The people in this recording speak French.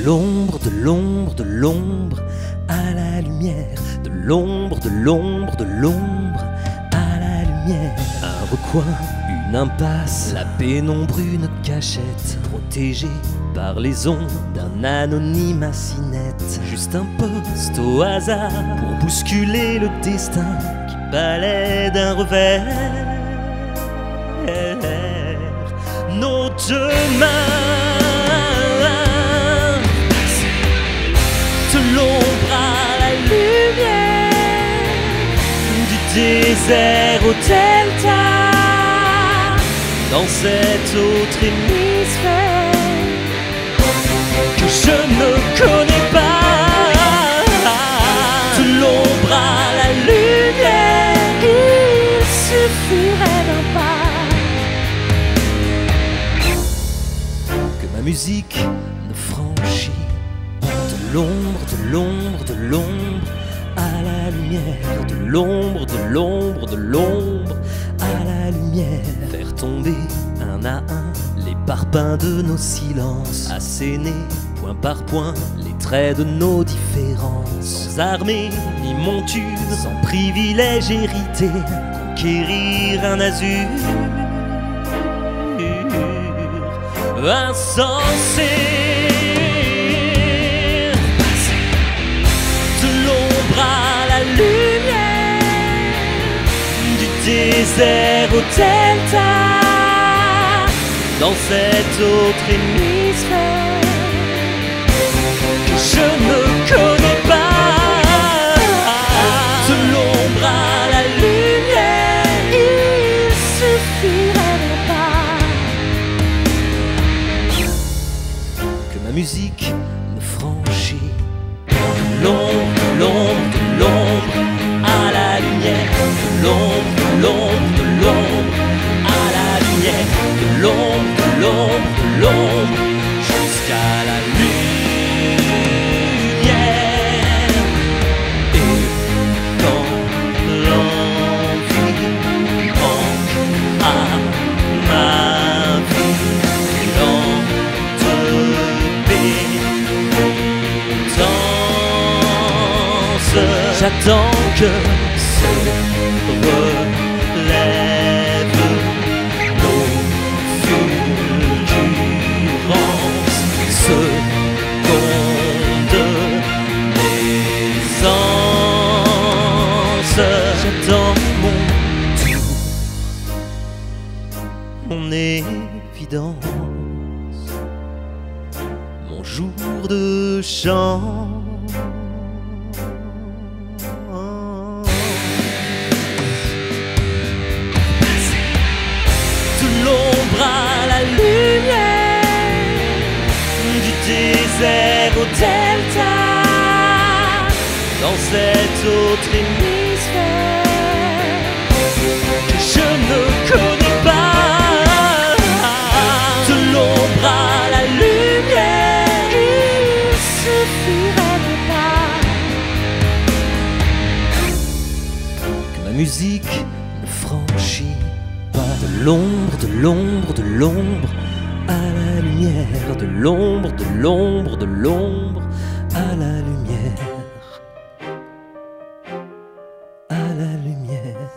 De l'ombre, de l'ombre, de l'ombre à la lumière. De l'ombre, de l'ombre, de l'ombre à la lumière. Un recoin, une impasse, la pénombre, une cachette. Protégée par les ondes d'un anonyme si net. Juste un poste au hasard pour bousculer le destin qui balaie d'un revers nos deux désert au delta dans cet autre hémisphère que je ne connais pas. De l'ombre à la lumière il suffirait d'un pas. Que ma musique ne franchit de l'ombre, de l'ombre, de l'ombre de l'ombre, de l'ombre, de l'ombre à la lumière, faire tomber un à un les parpaings de nos silences, asséner point par point les traits de nos différences, sans armée ni monture, sans privilège hérité, conquérir un azur insensé désert au delta dans cet autre hémisphère que je ne connais pas. De l'ombre à la lumière il suffirait pas. Que ma musique me franchit. L'ombre, l'ombre j'attends que se relève nos fulgurances, seconde naissance. J'attends mon tour, mon évidence, mon jour de chance. La lumière, du désert au delta, dans cet autre hémisphère que je ne connais pas. De l'ombre à la lumière, il suffirait de pas que ma musique franchit l'ombre, de l'ombre, de l'ombre à la lumière, de l'ombre, de l'ombre, de l'ombre à la lumière, à la lumière.